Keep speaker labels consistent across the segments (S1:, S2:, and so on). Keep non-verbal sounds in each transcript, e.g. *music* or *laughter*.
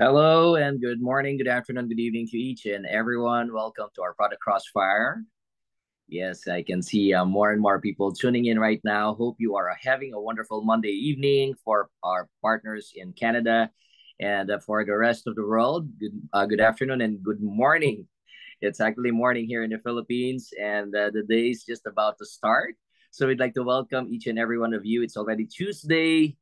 S1: Hello and good morning, good afternoon, good evening to each and everyone. Welcome to our product Crossfire. Yes, I can see uh, more and more people tuning in right now. Hope you are having a wonderful Monday evening for our partners in Canada and uh, for the rest of the world. Good, uh, good afternoon and good morning. It's actually morning here in the Philippines, and uh, the day is just about to start. So we'd like to welcome each and every one of you. It's already Tuesday,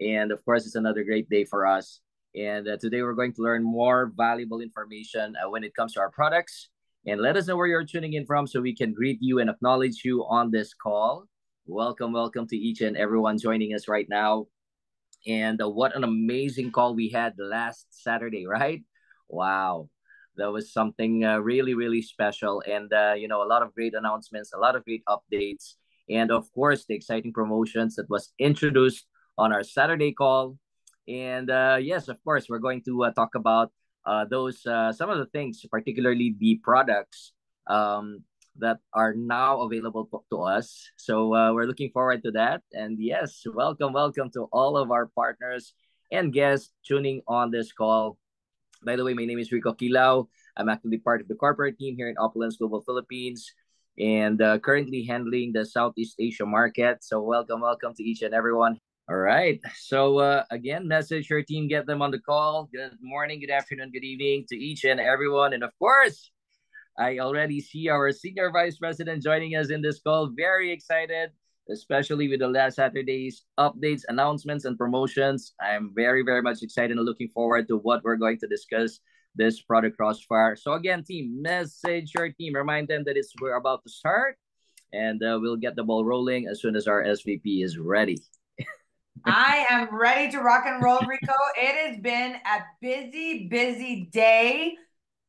S1: and of course, it's another great day for us. And uh, today we're going to learn more valuable information uh, when it comes to our products. And let us know where you're tuning in from so we can greet you and acknowledge you on this call. Welcome, welcome to each and everyone joining us right now. And uh, what an amazing call we had last Saturday, right? Wow. That was something uh, really, really special. And, uh, you know, a lot of great announcements, a lot of great updates. And of course, the exciting promotions that was introduced on our Saturday call. And uh, yes, of course, we're going to uh, talk about uh, those uh, some of the things, particularly the products um, that are now available to us. So uh, we're looking forward to that. And yes, welcome, welcome to all of our partners and guests tuning on this call. By the way, my name is Rico Kilao. I'm actually part of the corporate team here in Opulence Global Philippines and uh, currently handling the Southeast Asia market. So welcome, welcome to each and everyone. All right. So uh, again, message your team, get them on the call. Good morning, good afternoon, good evening to each and everyone. And of course, I already see our senior vice president joining us in this call. Very excited, especially with the last Saturday's updates, announcements, and promotions. I'm very, very much excited and looking forward to what we're going to discuss this product crossfire. So again, team, message your team, remind them that it's we're about to start, and uh, we'll get the ball rolling as soon as our SVP is ready.
S2: I am ready to rock and roll, Rico. it has been a busy, busy day.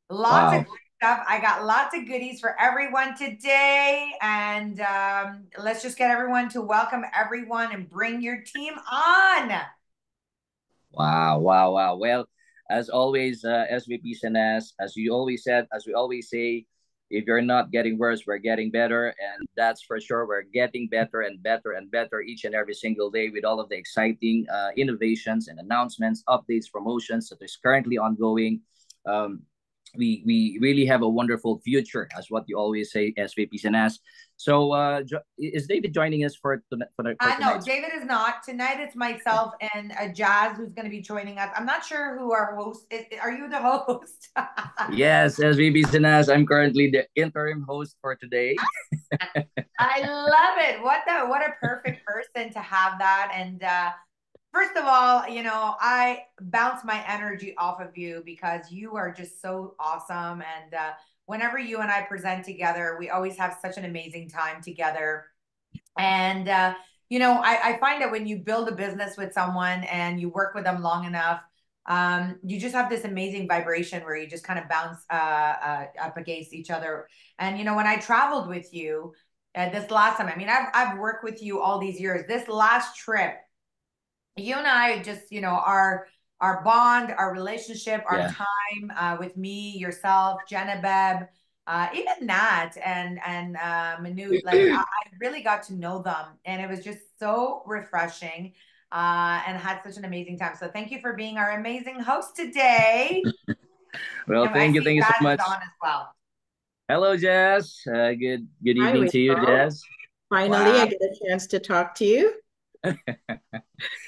S2: Lots wow. of stuff. I got lots of goodies for everyone today. And um, let's just get everyone to welcome everyone and bring your team on.
S1: Wow, wow, wow. Well, as always, uh, SVP Sanaz, as you always said, as we always say, if you're not getting worse, we're getting better. And that's for sure. We're getting better and better and better each and every single day with all of the exciting uh, innovations and announcements, updates, promotions that is currently ongoing. Um, we we really have a wonderful future, as what you always say, SVP Sanaz. So, uh, is David joining us for, for,
S2: for uh, No, David is not. Tonight it's myself and uh, Jazz who's going to be joining us. I'm not sure who our host is. Are you the host? *laughs*
S1: yes, SVP Sanaz. I'm currently the interim host for today. *laughs*
S2: I love it. What the what a perfect person to have that and. uh first of all, you know, I bounce my energy off of you because you are just so awesome. And uh, whenever you and I present together, we always have such an amazing time together. And, uh, you know, I, I find that when you build a business with someone and you work with them long enough, um, you just have this amazing vibration where you just kind of bounce uh, uh, up against each other. And, you know, when I traveled with you, uh, this last time, I mean, I've, I've worked with you all these years. This last trip, you and I just, you know, our our bond, our relationship, our yeah. time uh, with me, yourself, Jenna uh, even Nat and and uh, Manu, *clears throat* like I, I, really got to know them, and it was just so refreshing, uh, and had such an amazing time. So thank you for being our amazing host today. *laughs*
S1: well, and thank I you, thank you so much. On as well. Hello, Jazz. Uh, good good evening Hi, to you, Jazz.
S3: Finally, wow. I get a chance to talk to you.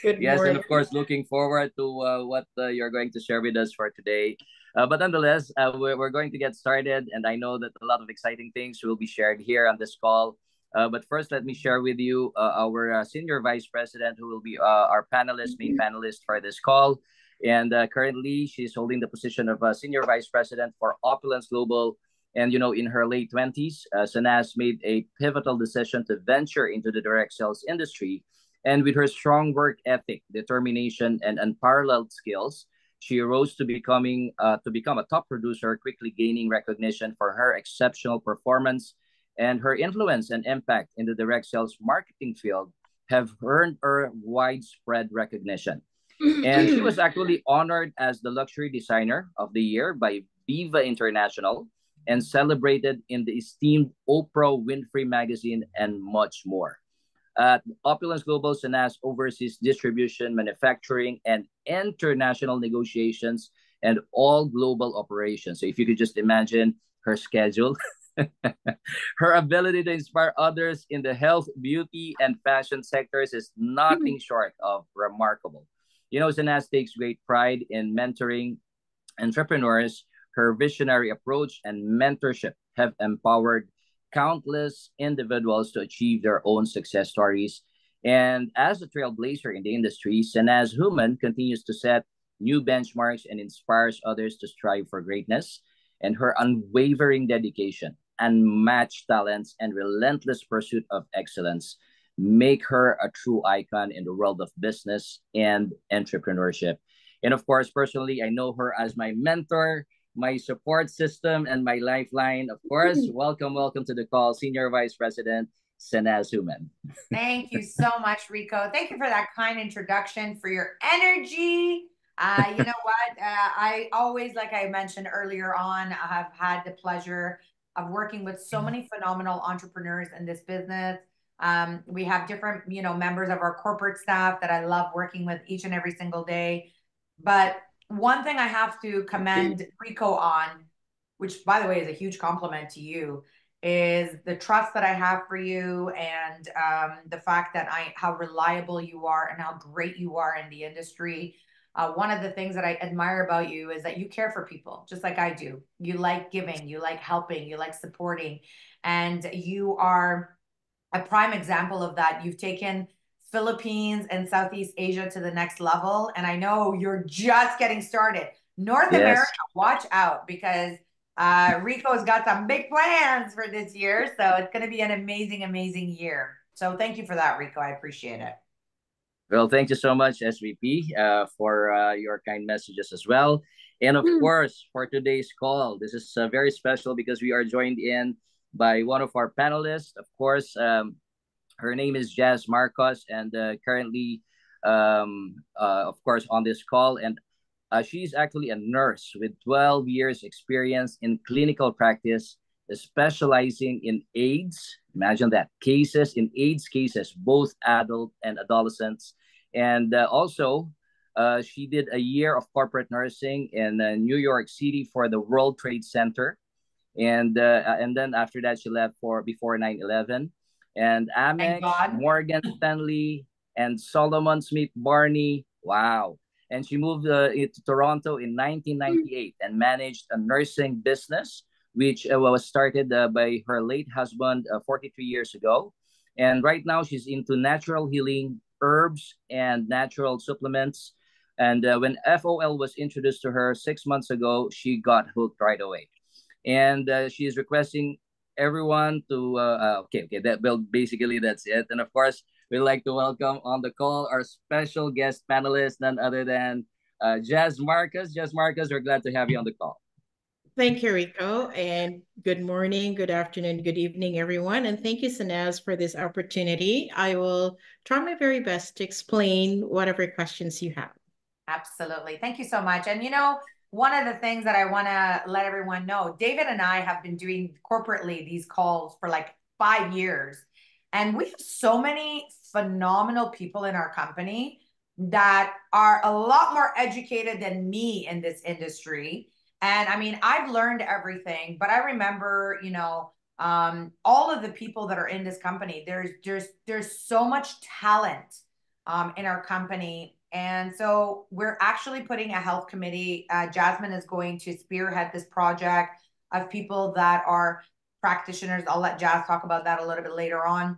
S1: Good *laughs* yes, morning. and of course, looking forward to uh, what uh, you're going to share with us for today. Uh, but nonetheless, uh, we're, we're going to get started, and I know that a lot of exciting things will be shared here on this call. Uh, but first, let me share with you uh, our senior vice president, who will be our panelist, main mm-hmm. panelist for this call. And currently, she's holding the position of senior vice president for Opulence Global. And you know, in her late twenties, uh, Sanaz made a pivotal decision to venture into the direct sales industry and with her strong work ethic, determination, and unparalleled skills, she rose to becoming uh, to become a top producer, quickly gaining recognition for her exceptional performance and her influence and impact in the direct sales marketing field have earned her widespread recognition. and she was *clears throat* actually honored as the luxury designer of the year by Viva International and celebrated in the esteemed Oprah Winfrey magazine and much more. At Opulence Global, Sanaz oversees distribution, manufacturing, and international negotiations and all global operations. So if you could just imagine her schedule, *laughs* her ability to inspire others in the health, beauty, and fashion sectors is nothing mm-hmm. short of remarkable. You know, Sanaz takes great pride in mentoring entrepreneurs. Her visionary approach and mentorship have empowered countless individuals to achieve their own success stories. And as a trailblazer in the industry, Sanaz Hooman continues to set new benchmarks and inspires others to strive for greatness. And her unwavering dedication, unmatched talents, and relentless pursuit of excellence make her a true icon in the world of business and entrepreneurship. And of course, personally, I know her as my mentor, my support system, and my lifeline. Of course, welcome, welcome to the call, Senior Vice President Sanaz Hooman.
S2: Thank you so *laughs* much, Rico. Thank you for that kind introduction, for your energy. Uh, you know what? Uh, I always, like I mentioned earlier on, I have had the pleasure of working with so many phenomenal entrepreneurs in this business. Um, we have different, you know, members of our corporate staff that I love working with each and every single day. But one thing I have to commend Rico on, which by the way is a huge compliment to you, is the trust that I have for you and um, the fact that I how reliable you are and how great you are in the industry. Uh, one of the things that I admire about you is that you care for people just like I do. You like giving, you like helping, you like supporting, and you are a prime example of that. You've taken Philippines and Southeast Asia to the next level. And I know you're just getting started. North yes. America, watch out because uh, Rico's got some big plans for this year. So it's going to be an amazing, amazing year. So thank you for that, Rico. I appreciate it.
S1: Well, thank you so much, SVP, uh, for uh, your kind messages as well. And of mm. course, for today's call, this is uh, very special because we are joined in by one of our panelists. Of course, um, her name is Jazz Marcos, and uh, currently, um, uh, of course, on this call. And uh, she's actually a nurse with 12 years experience in clinical practice, specializing in AIDS. Imagine that cases in AIDS cases, both adult and adolescents. And uh, also, uh, she did a year of corporate nursing in uh, New York City for the World Trade Center. And and then after that, she left for before 9 11 and Amex, Morgan Stanley, and Salomon Smith Barney. Wow. And she moved uh, to Toronto in 1998 and managed a nursing business, which uh, was started uh, by her late husband uh, 43 years ago. And right now, she's into natural healing, herbs, and natural supplements. And uh, when FOL was introduced to her six months ago, she got hooked right away. And uh, she is requesting everyone to uh, uh, okay okay that well basically that's it and of course we'd like to welcome on the call our special guest panelist none other than uh, Jazz Marcus Jazz Marcus we're glad to have you on the call.
S3: Thank you, Rico, and good morning, good afternoon, good evening, everyone. And thank you, Sanaz, for this opportunity. I will try my very best to explain whatever questions you have.
S2: Absolutely. Thank you so much. And you know, one of the things that I want to let everyone know, David and I have been doing corporately these calls for like five years. And we have so many phenomenal people in our company that are a lot more educated than me in this industry. And I mean, I've learned everything, but I remember, you know, um, all of the people that are in this company, there's there's there's so much talent um, in our company and so we're actually putting a health committee. Uh, Jasmine is going to spearhead this project of people that are practitioners. I'll let Jazz talk about that a little bit later on.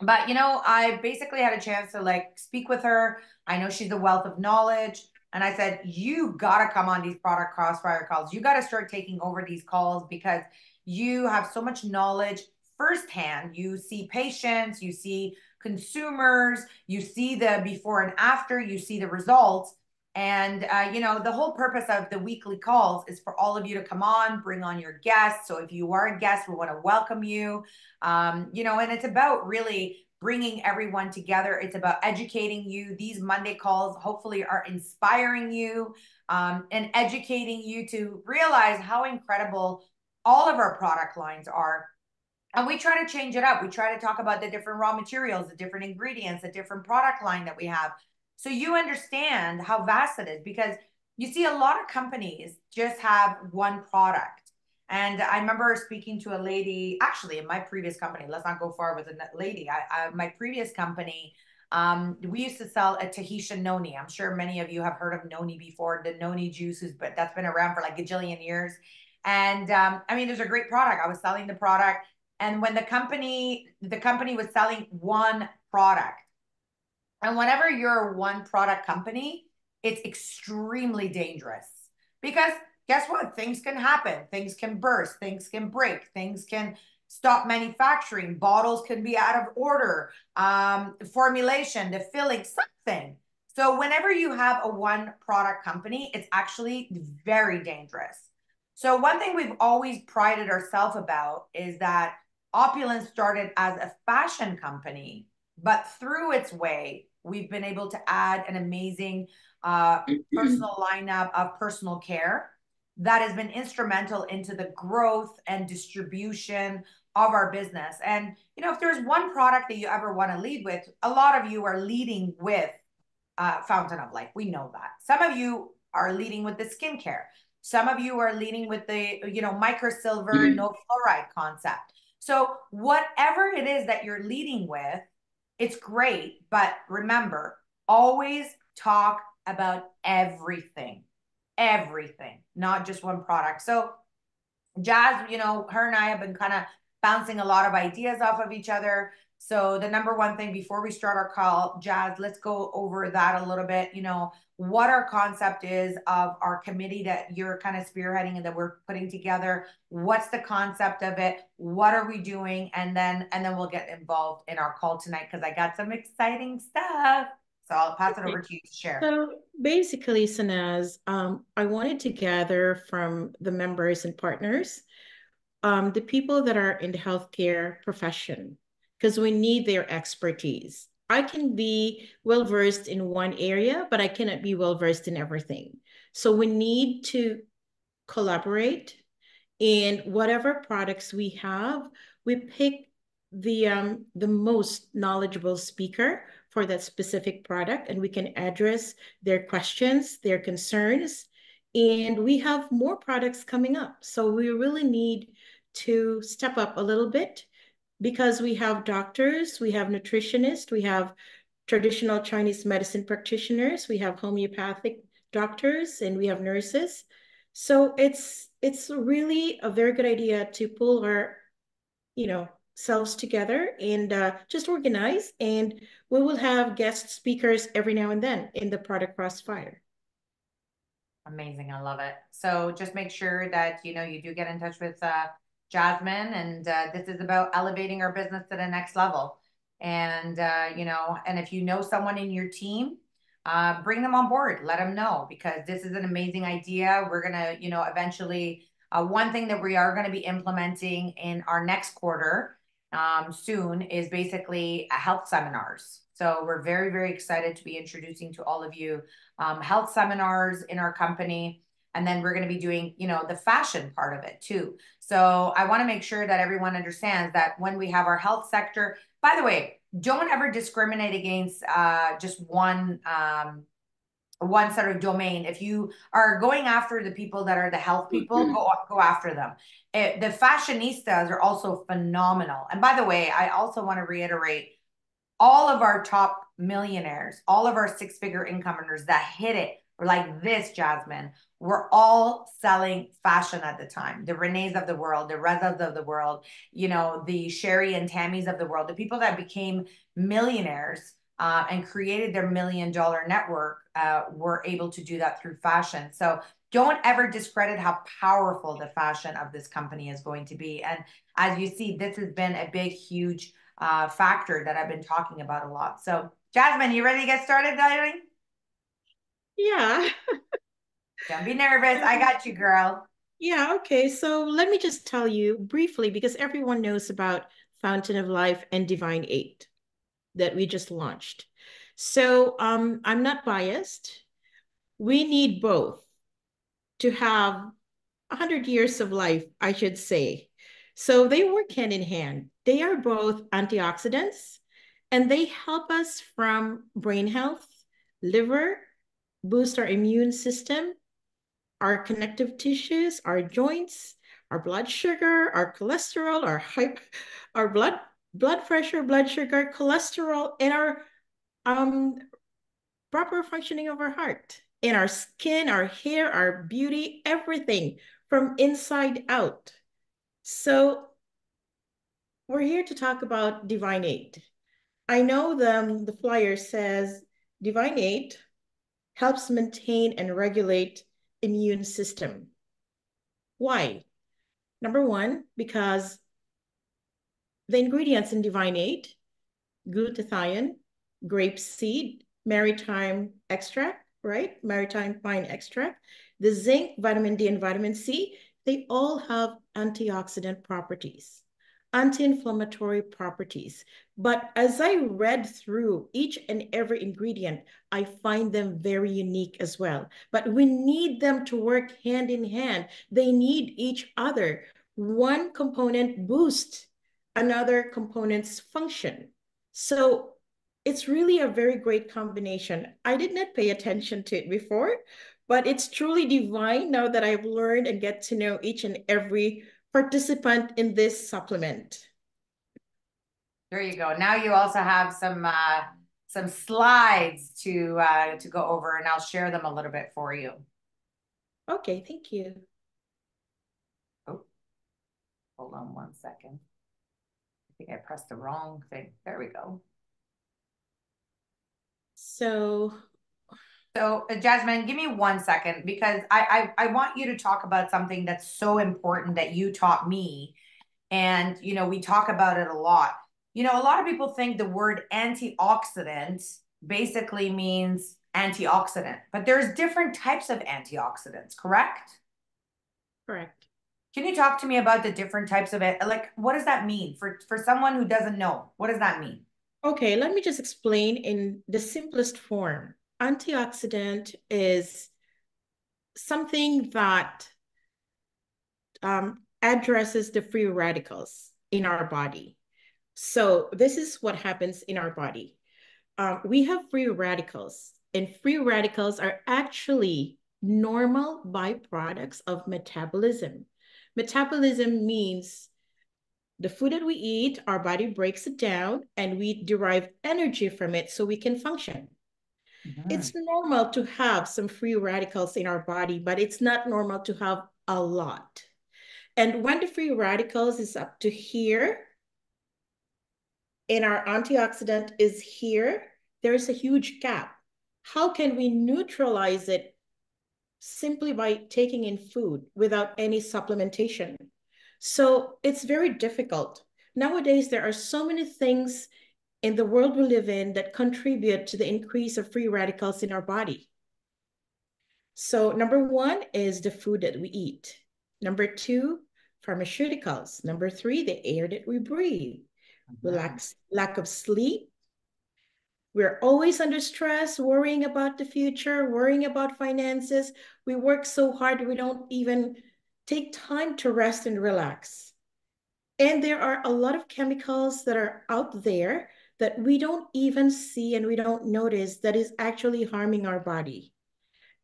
S2: But you know, I basically had a chance to like speak with her. I know she's a wealth of knowledge. And I said, you got to come on these product crossfire calls. You got to start taking over these calls because you have so much knowledge firsthand. You see patients, you see consumers, you see the before and after, you see the results. And, uh, you know, the whole purpose of the weekly calls is for all of you to come on, bring on your guests. So if you are a guest, we want to welcome you. Um, you know, and it's about really bringing everyone together. It's about educating you. These Monday calls hopefully are inspiring you um, and educating you to realize how incredible all of our product lines are and we try to change it up. We try to talk about the different raw materials, the different ingredients, the different product line that we have. So you understand how vast it is because you see a lot of companies just have one product. And I remember speaking to a lady, actually in my previous company, let's not go far with a lady. I, I my previous company, um, we used to sell a Tahitian noni. I'm sure many of you have heard of noni before, the noni juices, but that's been around for like a gajillion years. And um, I mean, there's a great product. I was selling the product and when the company the company was selling one product. And whenever you're a one product company it's extremely dangerous. Because guess what? Things can happen. Things can burst. Things can break. Things can stop manufacturing. Bottles can be out of order. Um, formulation the filling something. So whenever you have a one product company it's actually very dangerous. So one thing we've always prided ourselves about is that Opulence started as a fashion company, but through its way, we've been able to add an amazing uh, *clears throat* personal lineup of personal care that has been instrumental into the growth and distribution of our business. And you know, if there's one product that you ever want to lead with, a lot of you are leading with uh, Fountain of Life. We know that. Some of you are leading with the skincare. Some of you are leading with the you know microsilver mm-hmm. no fluoride concept. So, whatever it is that you're leading with, it's great. But remember, always talk about everything, everything, not just one product. So, Jazz, you know, her and I have been kind of bouncing a lot of ideas off of each other. So, the number one thing before we start our call, Jazz, let's go over that a little bit. You know, what our concept is of our committee that you're kind of spearheading and that we're putting together. What's the concept of it? What are we doing? And then and then we'll get involved in our call tonight because i got some exciting stuff. So i'll pass it over to you to share.
S3: So basically sanaz um, i wanted to gather from the members and partners um, the people that are in the healthcare profession because we need their expertise I can be well versed in one area, but I cannot be well versed in everything. So we need to collaborate and whatever products we have, we pick the um, the most knowledgeable speaker for that specific product and we can address their questions, their concerns, and we have more products coming up. So we really need to step up a little bit because we have doctors, we have nutritionists, we have traditional Chinese medicine practitioners, we have homeopathic doctors, and we have nurses. So it's it's really a very good idea to pull our, you know, selves together and uh, just organize. And we will have guest speakers every now and then in the product crossfire.
S2: Amazing, I love it. So just make sure that you know you do get in touch with uh, Jasmine, and uh, this is about elevating our business to the next level. And uh, you know, and if you know someone in your team, uh, bring them on board. Let them know because this is an amazing idea. We're gonna, you know, eventually. Uh, one thing that we are going to be implementing in our next quarter um, soon is basically health seminars. So we're very, very excited to be introducing to all of you um, health seminars in our company and then we're going to be doing you know the fashion part of it too so i want to make sure that everyone understands that when we have our health sector by the way don't ever discriminate against uh, just one um, one sort of domain. If you are going after the people that are the health people mm-hmm. go, go after them. It, the fashionistas are also phenomenal. And by the way i also want to reiterate all of our top millionaires all of our six figure income earners that hit it like this, Jasmine, we're all selling fashion at the time. The Renees of the world, the Rezas of the world, you know, the Sherry and Tammys of the world, the people that became millionaires uh, and created their million dollar network uh, were able to do that through fashion. So don't ever discredit how powerful the fashion of this company is going to be. And as you see, this has been a big, huge uh, factor that I've been talking about a lot. So, Jasmine, you ready to get started, darling?
S3: Yeah.
S2: Don't be nervous. I got you, girl.
S3: Yeah, okay. So let me just tell you briefly because everyone knows about Fountain of Life and Divine Eight that we just launched. So um, I'm not biased. We need both to have 100 years of life, I should say. So they work hand in hand. They are both antioxidants and they help us from brain health, liver, boost our immune system, our connective tissues, our joints, our blood sugar, our cholesterol, our hype, our blood blood pressure, blood sugar, cholesterol, and our um proper functioning of our heart, in our skin, our hair, our beauty, everything from inside out. So we're here to talk about Divine 8. I know the, the flyer says Divine 8 helps maintain and regulate immune system. Why? Number one, because the ingredients in Divine 8, glutathione, grape seed, maritime extract, right? Maritime pine extract, the zinc, vitamin D, and vitamin C, they all have antioxidant properties anti-inflammatory properties. But as I read through each and every ingredient, I find them very unique as well. But we need them to work hand in hand. They need each other. One component boosts another component's function. So it's really a very great combination. I did not pay attention to it before, but it's truly divine now that I've learned and get to know each and every participant in this supplement.
S2: There you go. Now you also have some uh, some slides to uh, to go over, and I'll share them a little bit for you.
S3: Okay, thank you.
S2: Oh, hold on one second. I think I pressed the wrong thing. There we go.
S3: So
S2: so uh, Jasmine, give me one second because I, I I want you to talk about something that's so important that you taught me. And you know, we talk about it a lot. You know, a lot of people think the word antioxidant basically means antioxidant, but there's different types of antioxidants, correct?
S3: Correct.
S2: Can you talk to me about the different types of it? Like, what does that mean for for someone who doesn't know? What does that mean?
S3: Okay, let me just explain in the simplest form antioxidant is something that um, addresses the free radicals in our body. So this is what happens in our body. Um, we have free radicals, and free radicals are actually normal byproducts of metabolism. Metabolism means the food that we eat, our body breaks it down, and we derive energy from it so we can function. Mm-hmm. It's normal to have some free radicals in our body, but it's not normal to have a lot. And when the free radicals is up to here, and our antioxidant is here, there's a huge gap. How can we neutralize it simply by taking in food without any supplementation? So it's very difficult. Nowadays, there are so many things in the world we live in that contribute to the increase of free radicals in our body. So number one is the food that we eat. Number two, pharmaceuticals. Number three, the air that we breathe. Mm-hmm. Lack, lack of sleep. We're always under stress, worrying about the future, worrying about finances. We work so hard, we don't even take time to rest and relax. And there are a lot of chemicals that are out there that we don't even see and we don't notice that is actually harming our body.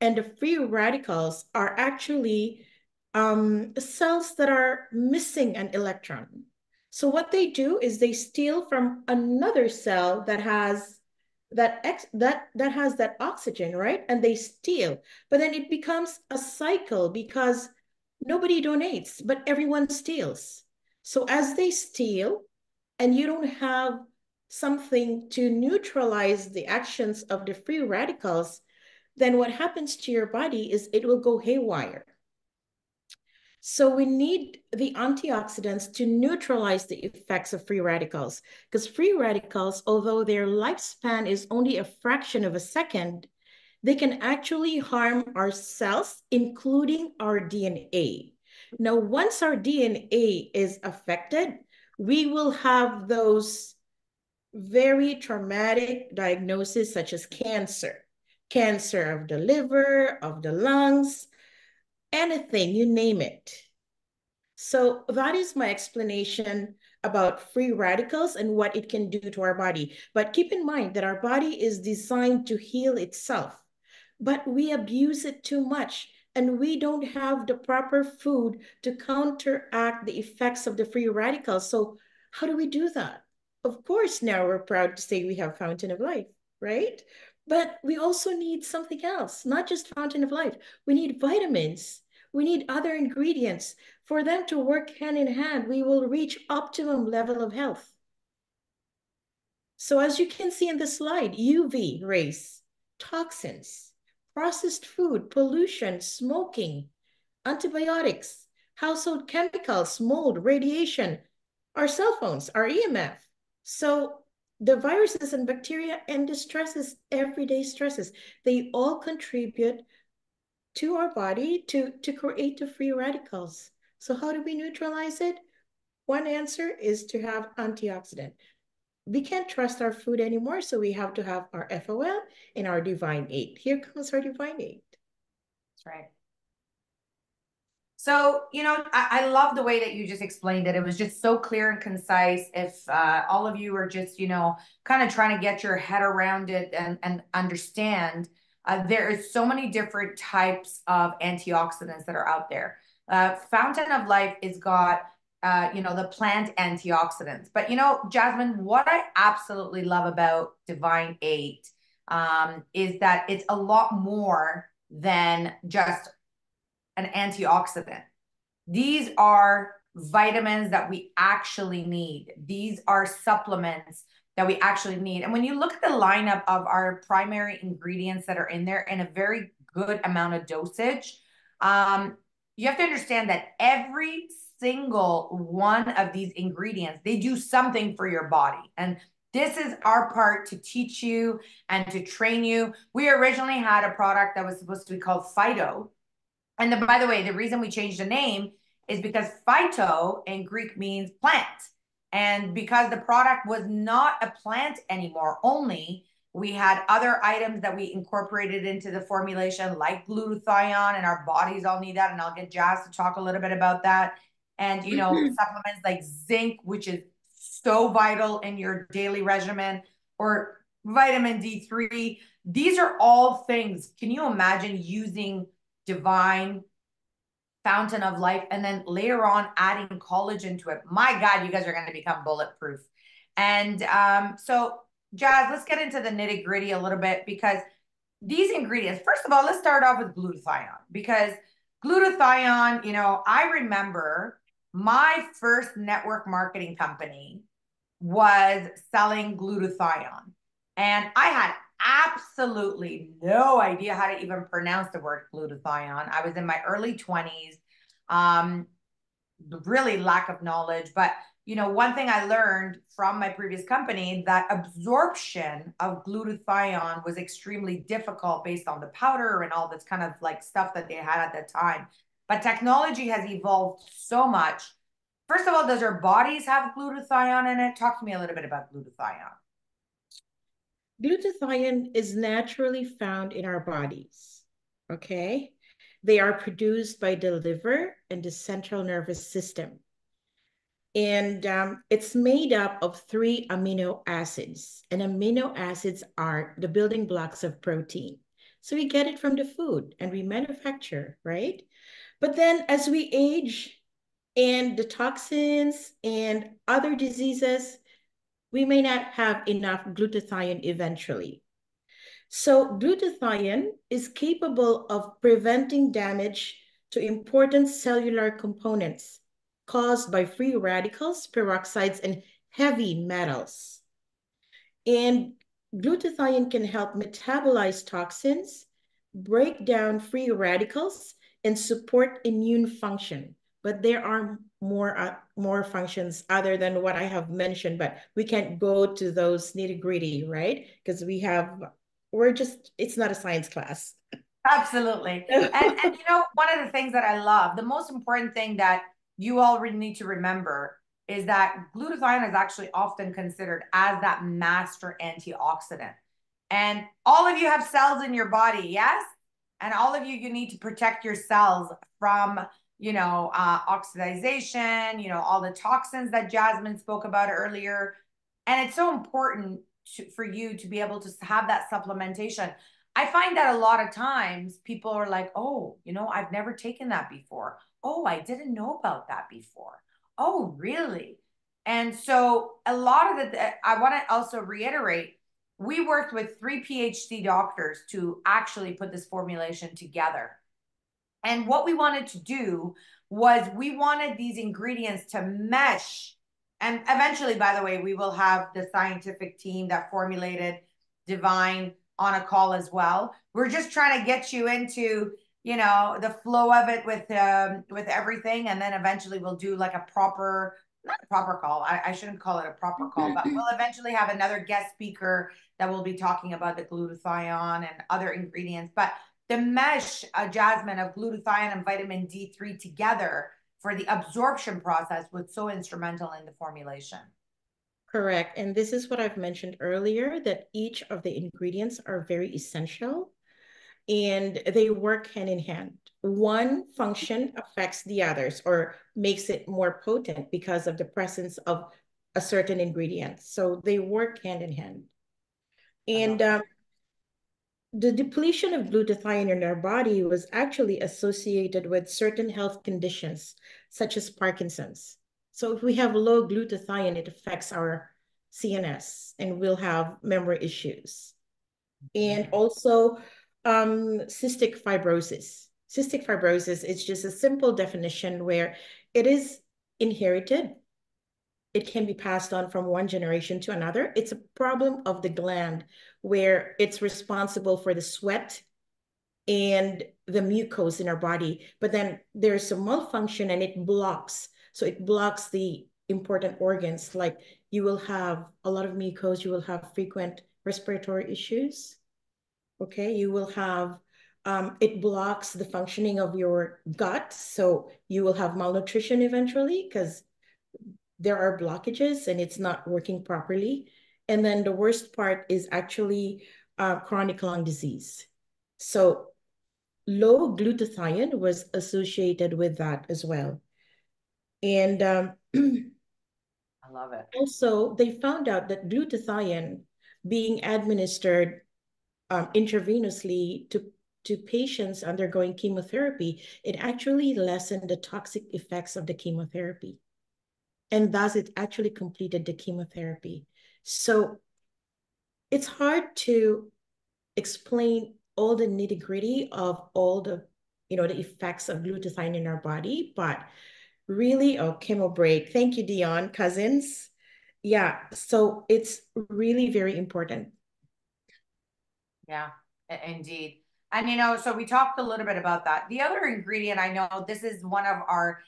S3: And the free radicals are actually um, cells that are missing an electron. So what they do is they steal from another cell that has that ex that that has that oxygen, right? And they steal, but then it becomes a cycle because nobody donates, but everyone steals. So as they steal, and you don't have something to neutralize the actions of the free radicals, then what happens to your body is it will go haywire. So we need the antioxidants to neutralize the effects of free radicals because free radicals, although their lifespan is only a fraction of a second, they can actually harm our cells, including our DNA. Now, once our DNA is affected, we will have those very traumatic diagnoses such as cancer, cancer of the liver, of the lungs, anything, you name it. So that is my explanation about free radicals and what it can do to our body. But keep in mind that our body is designed to heal itself, but we abuse it too much and we don't have the proper food to counteract the effects of the free radicals. So how do we do that? Of course, now we're proud to say we have Fountain of Life, right? But we also need something else, not just Fountain of Life. We need vitamins. We need other ingredients. For them to work hand in hand, we will reach optimum level of health. So as you can see in the slide, UV rays, toxins, processed food, pollution, smoking, antibiotics, household chemicals, mold, radiation, our cell phones, our EMF. So the viruses and bacteria and the stresses, everyday stresses, they all contribute to our body to, to create the free radicals. So how do we neutralize it? One answer is to have antioxidant. We can't trust our food anymore, so we have to have our FOL and our Divine 8. Here comes our Divine 8.
S2: That's right. So, you know, I, I, love the way that you just explained it. It was just so clear and concise. If uh, all of you are just, you know, kind of trying to get your head around it and, and understand, uh, there is so many different types of antioxidants that are out there. Uh, Fountain of Life is got, uh, you know, the plant antioxidants. But, you know, Jasmine, what I absolutely love about Divine 8 um, is that it's a lot more than just an antioxidant. These are vitamins that we actually need. These are supplements that we actually need. And when you look at the lineup of our primary ingredients that are in there in a very good amount of dosage, um, you have to understand that every single one of these ingredients, they do something for your body. And this is our part to teach you and to train you. We originally had a product that was supposed to be called Phyto, and the, by the way, the reason we changed the name is because phyto in Greek means plant. And because the product was not a plant anymore, only we had other items that we incorporated into the formulation, like glutathione, and our bodies all need that. And I'll get Jazz to talk a little bit about that. And, you know, mm-hmm. supplements like zinc, which is so vital in your daily regimen, or vitamin D3. These are all things. Can you imagine using divine fountain of life and then later on adding collagen to it. My god you guys are going to become bulletproof. And um, so jazz let's get into the nitty gritty a little bit because these ingredients first of all let's start off with glutathione because glutathione you know i remember my first network marketing company was selling glutathione and i had absolutely no idea how to even pronounce the word glutathione. I was in my early 20s, um, really lack of knowledge. But, you know, one thing I learned from my previous company that absorption of glutathione was extremely difficult based on the powder and all this kind of like stuff that they had at the time. But technology has evolved so much. First of all, does our bodies have glutathione in it? Talk to me a little bit about glutathione.
S3: Glutathione is naturally found in our bodies, okay? They are produced by the liver and the central nervous system. And um, it's made up of three amino acids. And amino acids are the building blocks of protein. So we get it from the food and we manufacture, right? But then as we age and the toxins and other diseases we may not have enough glutathione eventually. So glutathione is capable of preventing damage to important cellular components caused by free radicals, peroxides, and heavy metals. And glutathione can help metabolize toxins, break down free radicals, and support immune function. But there are more uh, more functions other than what I have mentioned, but we can't go to those nitty gritty, right? Because we have, we're just, it's not a science class.
S2: Absolutely. *laughs* and, and you know, one of the things that I love, the most important thing that you all really need to remember is that glutathione is actually often considered as that master antioxidant. And all of you have cells in your body, yes? And all of you, you need to protect your cells from you know, uh, oxidization, you know, all the toxins that Jasmine spoke about earlier. And it's so important to, for you to be able to have that supplementation. I find that a lot of times people are like, oh, you know, I've never taken that before. Oh, I didn't know about that before. Oh, really? And so a lot of the, I want to also reiterate, we worked with three PhD doctors to actually put this formulation together. And what we wanted to do was we wanted these ingredients to mesh. And eventually, by the way, we will have the scientific team that formulated Divine on a call as well. We're just trying to get you into, you know, the flow of it with um, with everything, and then eventually we'll do like a proper, not a proper call. I, I shouldn't call it a proper call, but we'll eventually have another guest speaker that will be talking about the glutathione and other ingredients. But the mesh, uh, Jasmine, of glutathione and vitamin D3 together for the absorption process was so instrumental in the formulation.
S3: Correct. And this is what I've mentioned earlier that each of the ingredients are very essential and they work hand in hand. One function affects the others or makes it more potent because of the presence of a certain ingredient. So they work hand in hand. And um, the depletion of glutathione in our body was actually associated with certain health conditions, such as Parkinson's. So if we have low glutathione, it affects our CNS and we'll have memory issues. And also um, cystic fibrosis. Cystic fibrosis is just a simple definition where it is inherited it can be passed on from one generation to another. It's a problem of the gland where it's responsible for the sweat and the mucose in our body. But then there's a malfunction and it blocks. So it blocks the important organs. Like you will have a lot of mucose, you will have frequent respiratory issues. Okay, you will have um, it blocks the functioning of your gut. So you will have malnutrition eventually because there are blockages and it's not working properly. And then the worst part is actually uh, chronic lung disease. So low glutathione was associated with that as well. And um, *clears throat*
S2: I love it.
S3: Also, they found out that glutathione being administered um, intravenously to, to patients undergoing chemotherapy, it actually lessened the toxic effects of the chemotherapy and thus it actually completed the chemotherapy. So it's hard to explain all the nitty gritty of all the, you know, the effects of glutathione in our body, but really, oh, chemo break. Thank you, Dion, cousins. Yeah, so it's really very important.
S2: Yeah, indeed. And you know, so we talked a little bit about that. The other ingredient I know this is one of our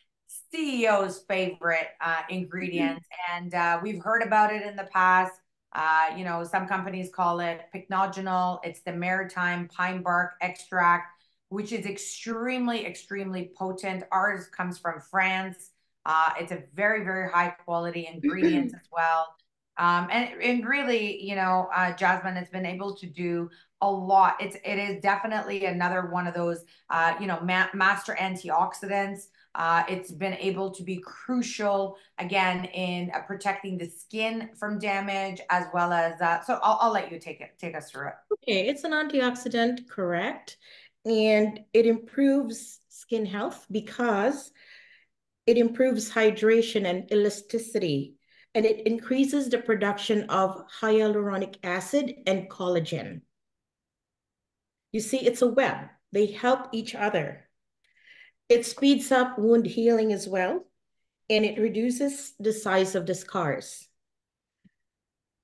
S2: CEO's favorite uh, ingredient, mm-hmm. and uh, we've heard about it in the past. Uh, you know, some companies call it pycnogenol. It's the maritime pine bark extract, which is extremely, extremely potent. Ours comes from France. Uh, it's a very, very high quality ingredient as well. Um, and, and really, you know, uh, Jasmine has been able to do a lot. It's it is definitely another one of those, uh, you know, ma- master antioxidants. Uh, it's been able to be crucial again in uh, protecting the skin from damage as well as uh, so I'll, I'll let you take it take us through it.
S3: Okay it's an antioxidant correct and it improves skin health because it improves hydration and elasticity and it increases the production of hyaluronic acid and collagen. You see it's a web. They help each other it speeds up wound healing as well, and it reduces the size of the scars.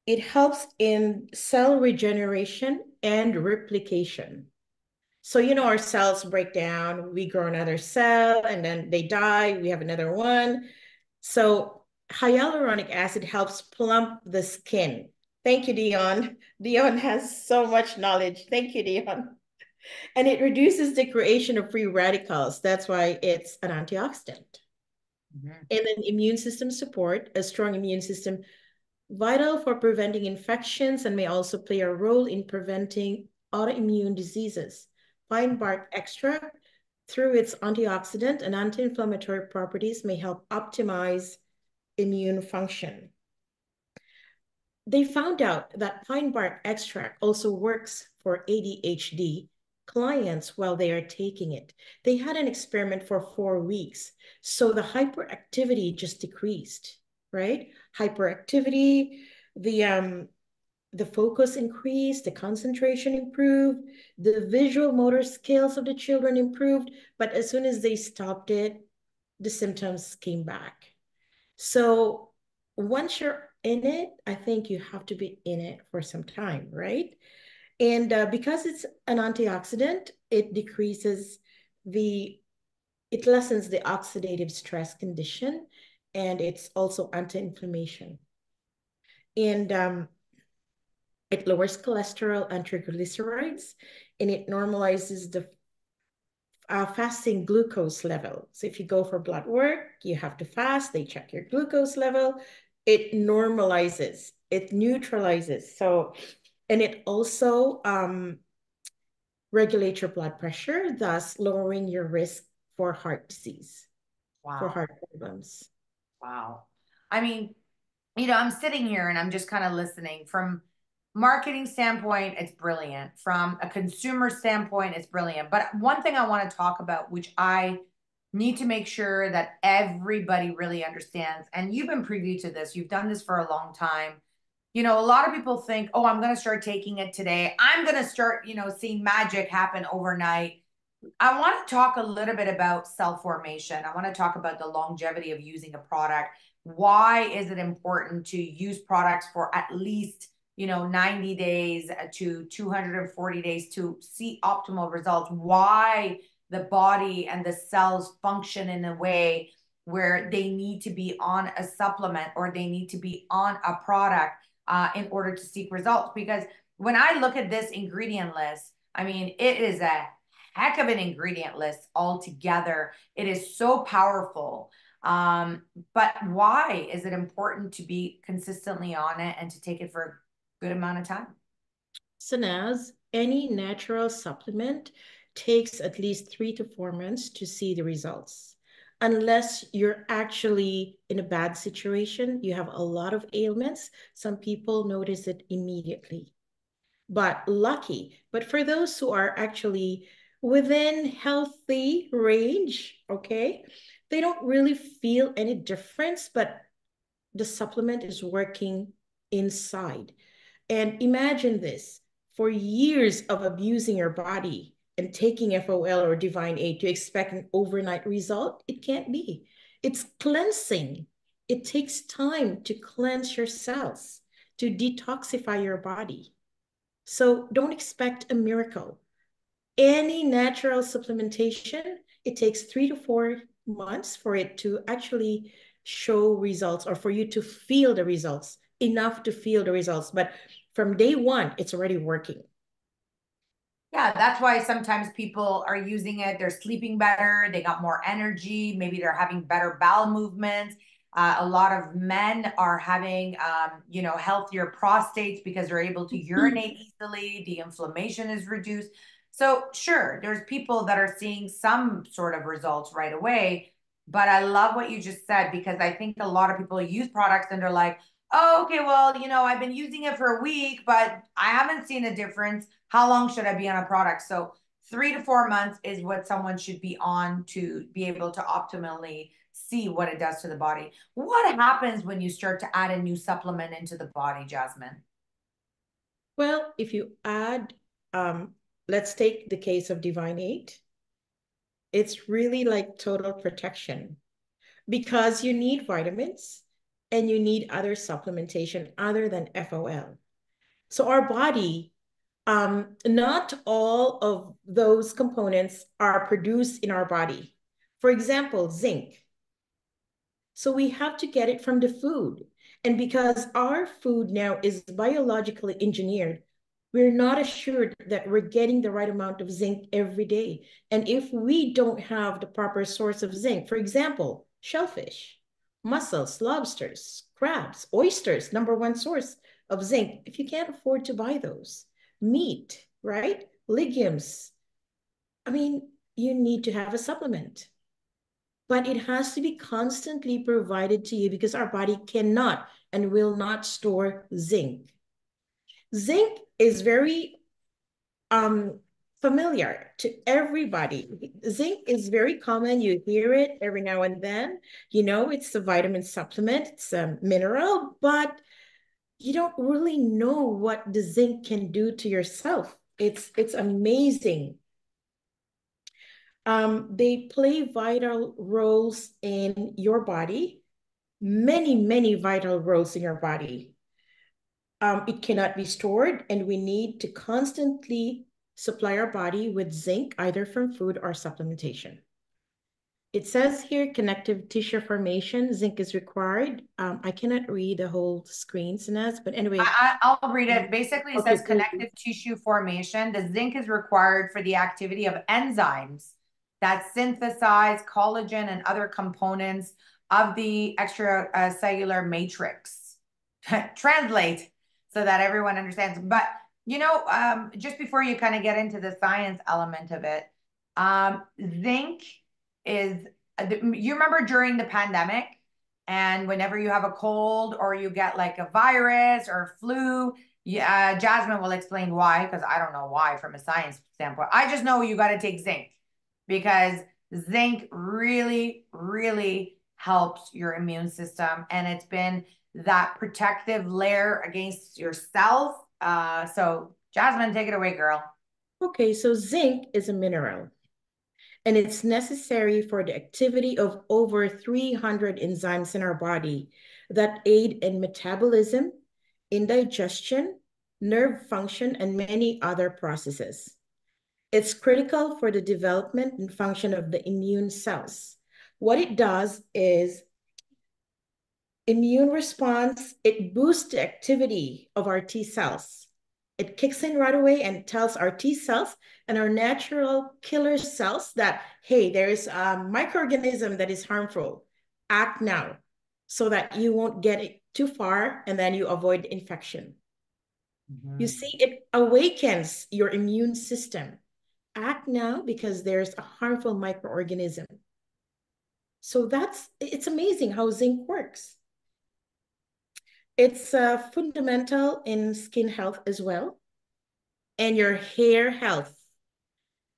S3: It helps in cell regeneration and replication. So, you know, our cells break down, we grow another cell, and then they die, we have another one. So, hyaluronic acid helps plump the skin. Thank you, Dion. *laughs* Dion has so much knowledge. Thank you, Dion and it reduces the creation of free radicals. That's why it's an antioxidant. Mm-hmm. And then immune system support, a strong immune system, vital for preventing infections and may also play a role in preventing autoimmune diseases. Pine bark extract through its antioxidant and anti-inflammatory properties may help optimize immune function. They found out that pine bark extract also works for ADHD clients while they are taking it. They had an experiment for four weeks. So the hyperactivity just decreased, right? Hyperactivity, the um, the focus increased, the concentration improved, the visual motor skills of the children improved, but as soon as they stopped it, the symptoms came back. So once you're in it, I think you have to be in it for some time, right? And uh, because it's an antioxidant, it decreases the, it lessens the oxidative stress condition, and it's also anti-inflammation. And um, it lowers cholesterol and triglycerides, and it normalizes the uh, fasting glucose level. So if you go for blood work, you have to fast, they check your glucose level. It normalizes, it neutralizes. So, and it also um, regulates your blood pressure, thus lowering your risk for heart disease, wow. for heart problems.
S2: Wow. I mean, you know, I'm sitting here and I'm just kind of listening from marketing standpoint, it's brilliant. From a consumer standpoint, it's brilliant. But one thing I want to talk about, which I need to make sure that everybody really understands, and you've been privy to this, you've done this for a long time. You know, a lot of people think, oh, I'm going to start taking it today. I'm going to start, you know, seeing magic happen overnight. I want to talk a little bit about cell formation. I want to talk about the longevity of using a product. Why is it important to use products for at least you know 90 days uh, to 240 days to see optimal results why the body and the cells function in a way where they need to be on a supplement or they need to be on a product uh, in order to seek results because when i look at this ingredient list i mean it is a heck of an ingredient list altogether it is so powerful um, but why is it important to be consistently on it and to take it for a good amount of time.
S3: Sanaz, any natural supplement takes at least three to four months to see the results. Unless you're actually in a bad situation, you have a lot of ailments, some people notice it immediately. But lucky, but for those who are actually within healthy range, okay, they don't really feel any difference, but the supplement is working inside. And imagine this for years of abusing your body and taking FOL or divine aid to expect an overnight result, it can't be. It's cleansing. It takes time to cleanse your cells, to detoxify your body. So don't expect a miracle. Any natural supplementation, it takes three to four months for it to actually show results or for you to feel the results enough to feel the results. But from day one, it's already working.
S2: Yeah, that's why sometimes people are using it. They're sleeping better. They got more energy. Maybe they're having better bowel movements. Uh, a lot of men are having, um, you know, healthier prostates because they're able to urinate easily. The inflammation is reduced. So sure, there's people that are seeing some sort of results right away. But I love what you just said because I think a lot of people use products and they're like, oh, okay, well, you know, I've been using it for a week, but I haven't seen a difference. How long should I be on a product? So three to four months is what someone should be on to be able to optimally see what it does to the body. What happens when you start to add a new supplement into the body, Jasmine?
S3: Well, if you add, um, let's take the case of Divine Aid. It's really like total protection because you need vitamins and you need other supplementation other than FOL. So our body, um, not all of those components are produced in our body. For example, zinc. So we have to get it from the food. And because our food now is biologically engineered, we're not assured that we're getting the right amount of zinc every day. And if we don't have the proper source of zinc, for example, shellfish, mussels, lobsters, crabs, oysters, number one source of zinc, if you can't afford to buy those, meat, right? Legumes. I mean, you need to have a supplement. But it has to be constantly provided to you because our body cannot and will not store zinc. Zinc is very um, familiar to everybody. Zinc is very common. You hear it every now and then. You know, it's a vitamin supplement, it's a mineral, but you don't really know what the zinc can do to yourself. It's it's amazing. Um, they play vital roles in your body, many, many vital roles in your body. Um, it cannot be stored, and we need to constantly supply our body with zinc, either from food or supplementation. It says here connective tissue formation, zinc is required. Um, I cannot read the whole screen, Sanaz, but anyway.
S2: I, will read it. Basically, it okay, says connective tissue formation. The zinc is required for the activity of enzymes that synthesize collagen and other components of the extracellular matrix. *laughs* Translate so that everyone understands. But you know, um, just before you kind of get into the science element of it, um, zinc is, you remember during the pandemic, and whenever you have a cold or you get like a virus or flu, yeah, uh, Jasmine will explain why, because I don't know why from a science standpoint. I just know you got to take zinc because zinc really, really helps your immune system. And it's been that protective layer against yourself uh, so Jasmine, take it away, girl.
S3: Okay, so zinc is a mineral and it's necessary for the activity of over 300 enzymes in our body that aid in metabolism, indigestion, nerve function, and many other processes. It's critical for the development and function of the immune cells. What it does is immune response, it boosts the activity of our T cells. It kicks in right away and tells our T cells and our natural killer cells that, hey, there is a microorganism that is harmful. Act now so that you won't get it too far and then you avoid infection. Mm-hmm. You see, it awakens your immune system. Act now because there's a harmful microorganism. So that's, it's amazing how zinc works. It's uh, fundamental in skin health as well and your hair health.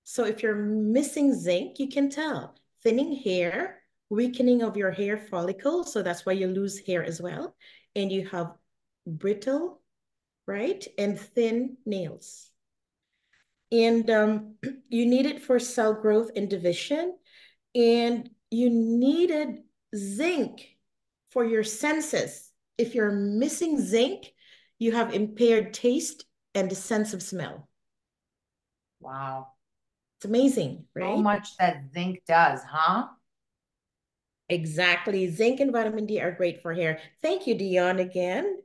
S3: So if you're missing zinc, you can tell thinning hair, weakening of your hair follicle. So that's why you lose hair as well. And you have brittle, right? And thin nails. And um, *clears throat* you need it for cell growth and division. And you needed zinc for your senses if you're missing zinc, you have impaired taste and the sense of smell.
S2: Wow.
S3: It's amazing, right?
S2: So much that zinc does, huh?
S3: Exactly. Zinc and vitamin D are great for hair. Thank you, Dion, again.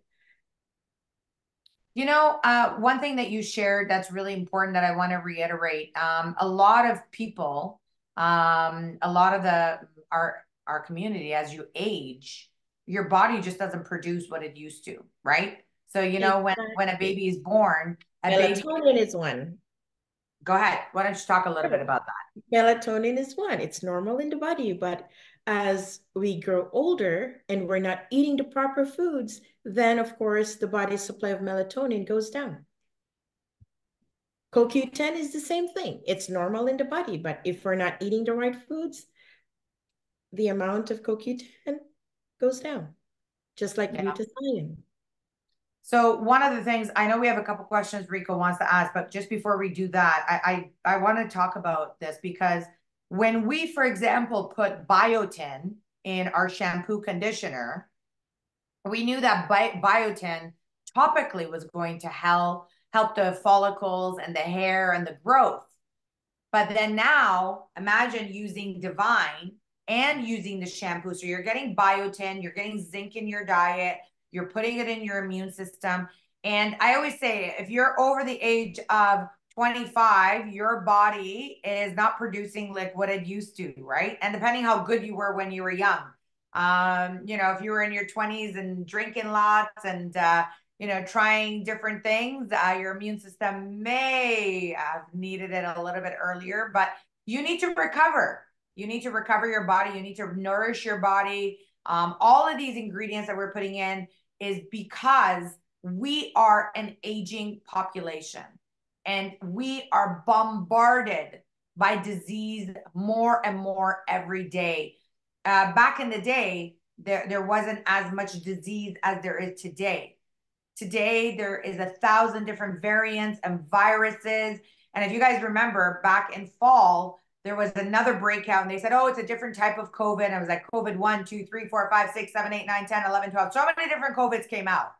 S2: You know, uh, one thing that you shared that's really important that I want to reiterate. Um, a lot of people, um, a lot of the our our community, as you age, your body just doesn't produce what it used to, right? So you know when when a baby is born,
S3: melatonin baby... is one.
S2: Go ahead. Why don't you talk a little bit about that?
S3: Melatonin is one. It's normal in the body, but as we grow older and we're not eating the proper foods, then of course the body's supply of melatonin goes down. CoQ10 is the same thing. It's normal in the body, but if we're not eating the right foods, the amount of CoQ10 goes down, just like yeah. glutathione.
S2: So one of the things I know we have a couple questions Rico wants to ask, but just before we do that, I I, I want to talk about this because when we, for example, put biotin in our shampoo conditioner, we knew that bi- biotin topically was going to help help the follicles and the hair and the growth. But then now imagine using divine and using the shampoo. So you're getting biotin, you're getting zinc in your diet, you're putting it in your immune system. And I always say, if you're over the age of 25, your body is not producing like what it used to, right? And depending how good you were when you were young. Um, you know, if you were in your 20s and drinking lots and uh, you know, trying different things, uh, your immune system may have needed it a little bit earlier. But you need to recover. You need to recover your body. You need to nourish your body. Um, all of these ingredients that we're putting in is because we are an aging population and we are bombarded by disease more and more every day. Uh, back in the day, there, there wasn't as much disease as there is today. Today, there is a thousand different variants and viruses. And if you guys remember back in fall, there was another breakout and they said, oh, it's a different type of COVID. I was like, COVID 1, 2, 3, 4, 5, 6, 7, 8, 9, 10, 11, 12. So many different COVIDs came out.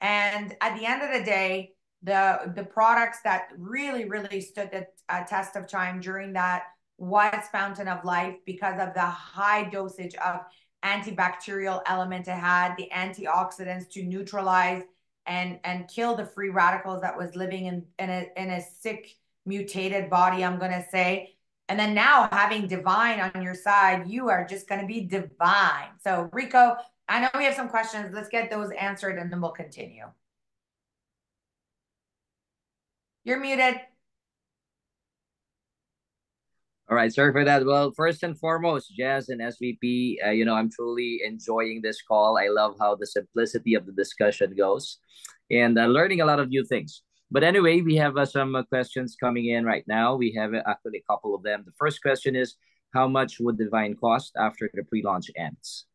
S2: And at the end of the day, the the products that really really stood the uh, test of time during that was fountain of life because of the high dosage of antibacterial element it had the antioxidants to neutralize and and kill the free radicals that was living in in a, in a sick mutated body i'm going to say and then now having divine on your side you are just going to be divine so rico i know we have some questions let's get those answered and then we'll continue You're muted.
S1: All right, sorry for that. Well, first and foremost, Jazz and SVP, uh, you know, I'm truly enjoying this call. I love how the simplicity of the discussion goes and uh, learning a lot of new things. But anyway, we have uh, some uh, questions coming in right now. We have uh, actually a couple of them. The first question is How much would Divine cost after the pre launch ends?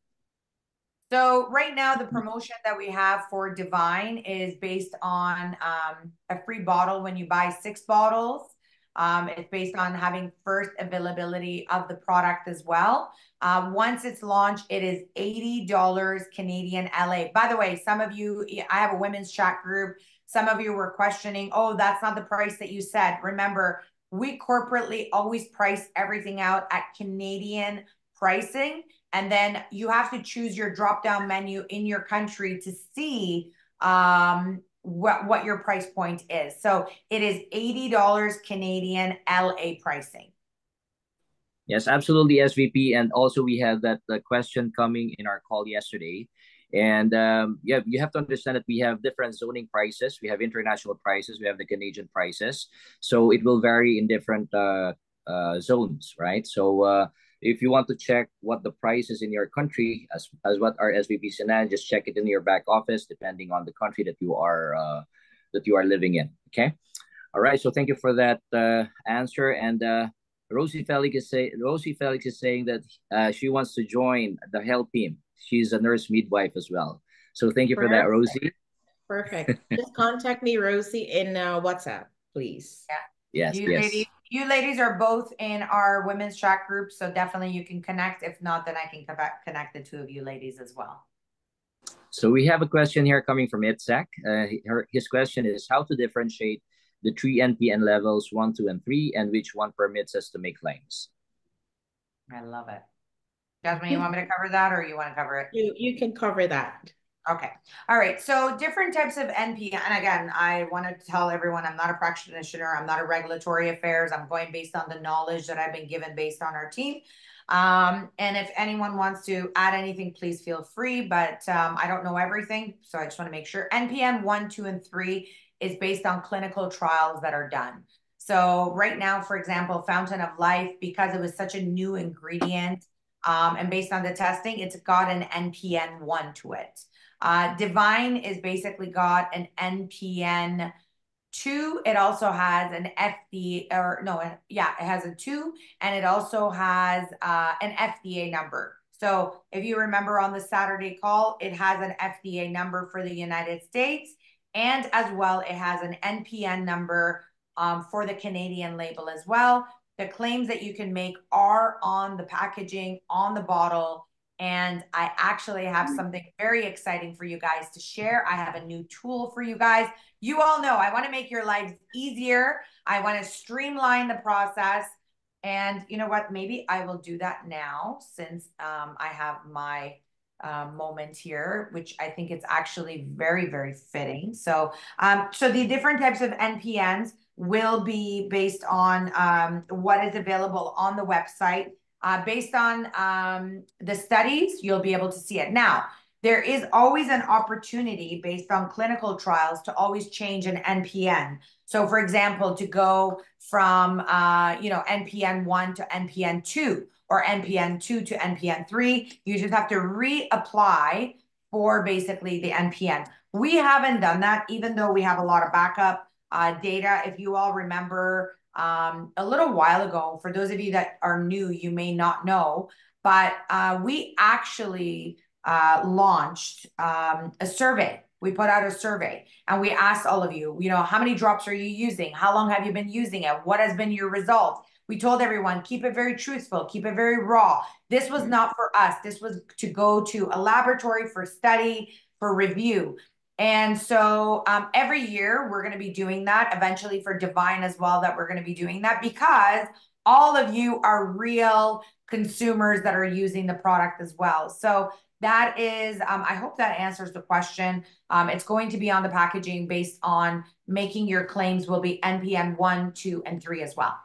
S2: So right now, the promotion that we have for Divine is based on um, a free bottle when you buy six bottles. Um, it's based on having first availability of the product as well. Uh, once it's launched, it is $80 Canadian LA. By the way, some of you, I have a women's chat group. Some of you were questioning, oh, that's not the price that you said. Remember, we corporately always price everything out at Canadian pricing and then you have to choose your drop down menu in your country to see um, what what your price point is. So it is eighty dollars Canadian LA pricing.
S1: Yes, absolutely, SVP. And also we had that question coming in our call yesterday. And um, yeah, you have to understand that we have different zoning prices. We have international prices. We have the Canadian prices. So it will vary in different uh, uh, zones, right? So uh, if you want to check what the price is in your country, as, as what our SVP Sinan, just check it in your back office, depending on the country that you are uh, that you are living in. Okay, all right. So thank you for that uh, answer. And uh, Rosie Felix is say Rosie Felix is saying that uh, she wants to join the health team. She's a nurse midwife as well. So thank you Perfect. for that, Rosie.
S3: Perfect. Just *laughs* contact me, Rosie, in uh, WhatsApp, please.
S2: Yeah.
S1: Yes.
S2: You
S1: yes.
S2: ladies you ladies are both in our women's chat group, so definitely you can connect. If not, then I can connect the two of you ladies as well.
S1: So we have a question here coming from Itzhak. Uh, her, his question is how to differentiate the three NPN levels, one, two, and three, and which one permits us to make claims.
S2: I love it. Jasmine, you want me to cover that or you want to cover it?
S3: You, you can cover that.
S2: Okay. All right. So different types of NP. And again, I want to tell everyone I'm not a practitioner. I'm not a regulatory affairs. I'm going based on the knowledge that I've been given based on our team. Um, and if anyone wants to add anything, please feel free. But um, I don't know everything. So I just want to make sure NPN one, two, and three is based on clinical trials that are done. So right now, for example, Fountain of Life, because it was such a new ingredient um, and based on the testing, it's got an NPN one to it. Uh, Divine is basically got an NPN two. It also has an FDA or no, yeah, it has a two, and it also has uh, an FDA number. So if you remember on the Saturday call, it has an FDA number for the United States, and as well, it has an NPN number um, for the Canadian label as well. The claims that you can make are on the packaging, on the bottle, and I actually have mm. something very exciting for you guys to share. I have a new tool for you guys. You all know I want to make your lives easier. I want to streamline the process. And you know what? Maybe I will do that now since um, I have my uh, moment here, which I think it's actually very, very fitting. So, um, so the different types of NPNs will be based on um, what is available on the website uh, based on um, the studies, you'll be able to see it. Now, there is always an opportunity based on clinical trials to always change an NPN. So, for example, to go from uh, you know NPN one to NPN two or NPN two to NPN three, you just have to reapply for basically the NPN. We haven't done that, even though we have a lot of backup uh, data. If you all remember um, a little while ago, for those of you that are new, you may not know, but uh, we actually uh, launched um, a survey. We put out a survey and we asked all of you, you know, how many drops are you using? How long have you been using it? What has been your results? We told everyone, keep it very truthful, keep it very raw. This was not for us. This was to go to a laboratory for study, for review. And so um, every year we're going to be doing that eventually for Divine as well, that we're going to be doing that because all of you are real consumers that are using the product as well. So that is, um, I hope that answers the question. Um, it's going to be on the packaging based on making your claims will be NPN 1, 2, and 3 as well.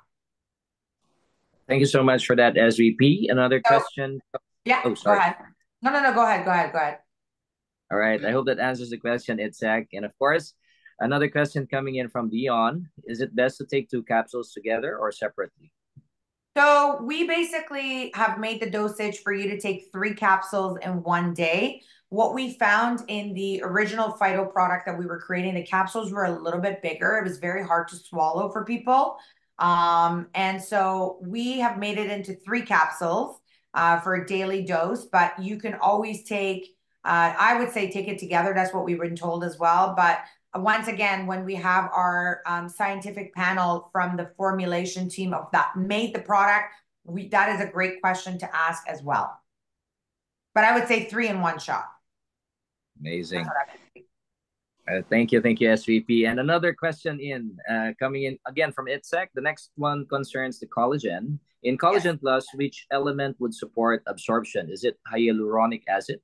S1: Thank you so much for that, SVP. Another so, question?
S2: Yeah, oh, sorry. go ahead. No, no, no, go ahead, go ahead, go ahead.
S1: All right, I hope that answers the question, Itzhak. And of course, another question coming in from Dion. Is it best to take two capsules together or separately?
S2: So we basically have made the dosage for you to take three capsules in one day. What we found in the original Phyto product that we were creating, the capsules were a little bit bigger. It was very hard to swallow for people. Um, and so we have made it into three capsules uh, for a daily dose, but you can always take, uh, I would say take it together. That's what we've been told as well. But once again, when we have our um, scientific panel from the formulation team of that made the product, we that is a great question to ask as well. But I would say three in one shot.
S1: Amazing. Uh, thank you, thank you, SVP. And another question in uh, coming in again from Itzhak. The next one concerns the collagen. In collagen yes. plus, which element would support absorption? Is it hyaluronic acid?